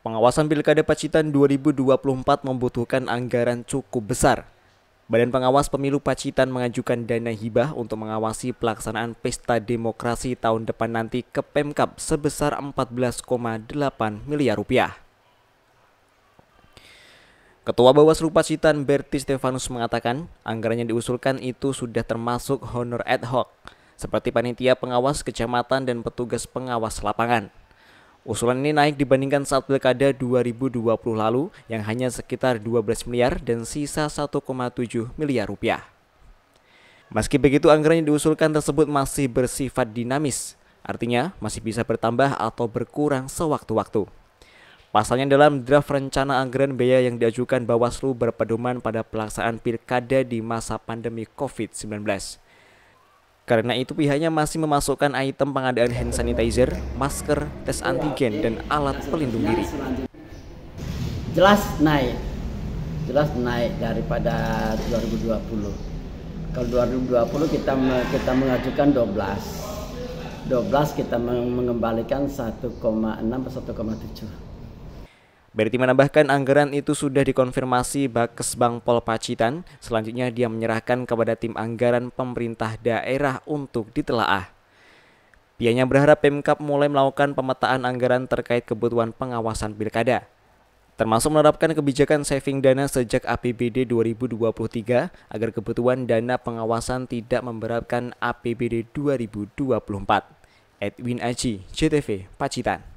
Pengawasan Pilkada Pacitan 2024 membutuhkan anggaran cukup besar. Badan Pengawas Pemilu Pacitan mengajukan dana hibah untuk mengawasi pelaksanaan pesta demokrasi tahun depan nanti ke Pemkap sebesar 14,8 miliar rupiah. Ketua Bawaslu Pacitan Berti Stefanus mengatakan anggaran yang diusulkan itu sudah termasuk honor ad hoc seperti panitia pengawas kecamatan dan petugas pengawas lapangan. Usulan ini naik dibandingkan saat pilkada 2020 lalu yang hanya sekitar 12 miliar dan sisa 1,7 miliar rupiah. Meski begitu anggaran yang diusulkan tersebut masih bersifat dinamis, artinya masih bisa bertambah atau berkurang sewaktu-waktu. Pasalnya dalam draft rencana anggaran biaya yang diajukan Bawaslu berpedoman pada pelaksanaan pilkada di masa pandemi COVID-19. Karena itu pihaknya masih memasukkan item pengadaan hand sanitizer, masker, tes antigen, dan alat pelindung diri. Jelas naik, jelas naik daripada 2020. Kalau 2020 kita kita mengajukan 12. 12 kita mengembalikan 1,6 atau 1,7. Berti menambahkan anggaran itu sudah dikonfirmasi Bakes Bangpol Pacitan. Selanjutnya dia menyerahkan kepada tim anggaran pemerintah daerah untuk ditelaah. Pihaknya berharap Pemkap mulai melakukan pemetaan anggaran terkait kebutuhan pengawasan pilkada. Termasuk menerapkan kebijakan saving dana sejak APBD 2023 agar kebutuhan dana pengawasan tidak memberatkan APBD 2024. Edwin Aji, CTV, Pacitan.